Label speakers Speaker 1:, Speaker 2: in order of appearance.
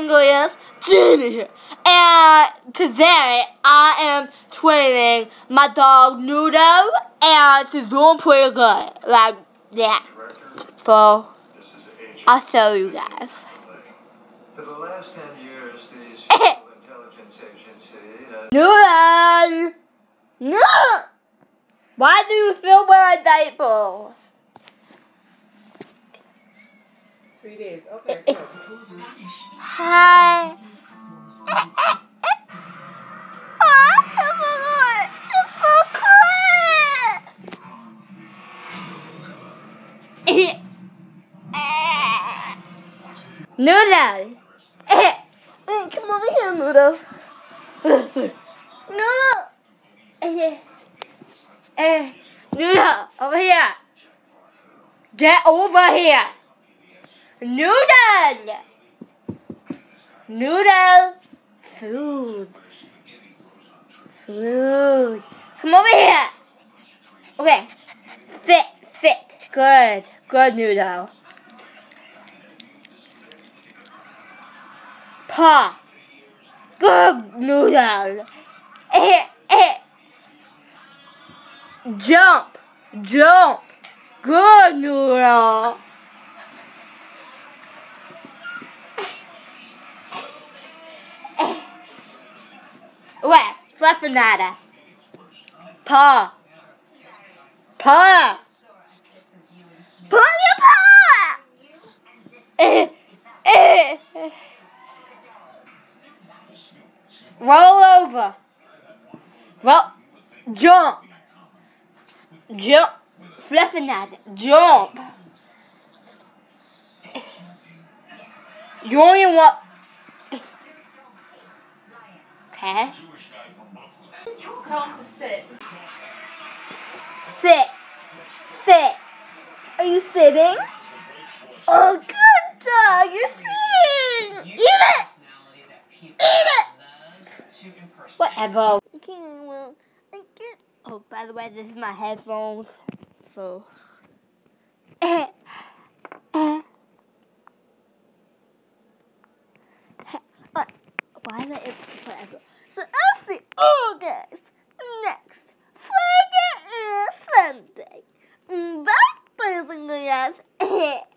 Speaker 1: English, Geenie here. And today I am training my dog Noodle and she's doing pretty good. Like that. So I'll show you guys.
Speaker 2: For the last 10 years, the Intelligence Agency has uh,
Speaker 1: Noodle! No! Why do you still wear a diaper?
Speaker 3: Three days. Okay.
Speaker 1: Hi. Noodle. Come over here, Noodle. Noodle. Eh, Noodle, over here. Get over here. Noodle. Noodle. Food. Food. Come over here. Okay. Sit, sit. Good. Good, Noodle. Paw. Good, Noodle. Eh, eh. Jump. Jump. Good, Noodle. Ué, Fluffanadda. Paw. Paw. Pull your paw. Eh, eh. Roll over. Roll. Jump. Jump. Fluffanadda. Jump. You only want. Okay.
Speaker 3: Tell him to sit.
Speaker 1: Sit. Sit. Are you sitting? Oh, good dog. You're sitting. Eat it. Eat it. Whatever. Okay, well. Oh, by the way, this is my headphones. So. What? Why is it? Whatever. it.